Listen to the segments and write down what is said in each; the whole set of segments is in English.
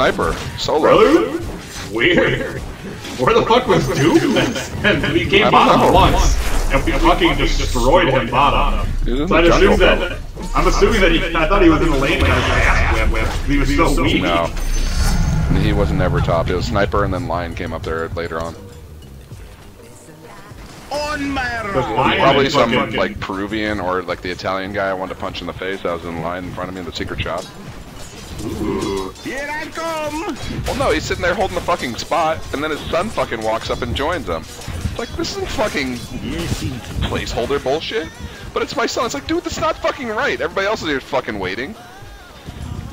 sniper solo. Really? Weird. Where the fuck was Doom then? And he came I don't bottom once, and we fucking just destroyed him bottom. He was So I the jungle, assume that. I'm assuming that he. I thought he was in the lane, but I was like, ass whip, whip. He was so weak. No. He wasn't never top. It was sniper and then lion came up there later on. On my Because right. Lion Probably some fucking- like Peruvian or like the Italian guy I wanted to punch in the face. I was in line in front of me in the secret shop. Here I come. Well, no, he's sitting there holding the fucking spot, and then his son fucking walks up and joins him. It's like this isn't fucking placeholder bullshit. But it's my son. It's like, dude, that's not fucking right. Everybody else is here fucking waiting.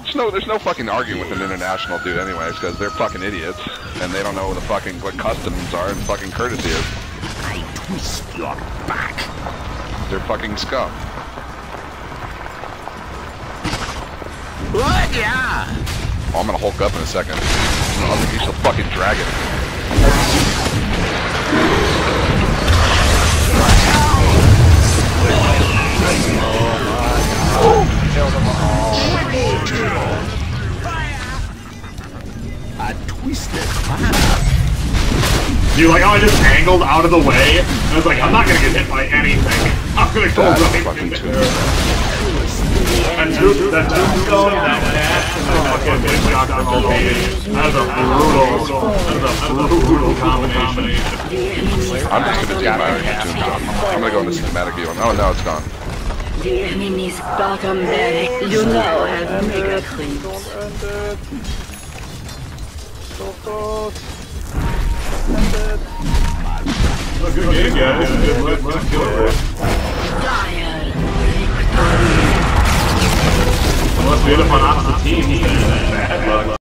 There's no, there's no fucking arguing with an international dude, anyways, because they're fucking idiots and they don't know what the fucking what customs are and fucking courtesy is. I twist your back. They're fucking scum. Yeah. Oh, I'm gonna Hulk up in a second. I'll use the fucking dragon. A twisted You like how I just angled out of the way? I was like, I'm not gonna get hit by anything. I'm gonna go That's right fucking into too there. That tomb, that tombstone, that that fucking witch doctor rotation. That is a brutal, that is a brutal combination. I'm just gonna do my tombstone. I'm gonna go in the cinematic view. Oh no, it's gone. The enemy's bottom barrack, you now have mega creeps. Good game, guys. Good work, good work. End up on opposite teams, then bad luck.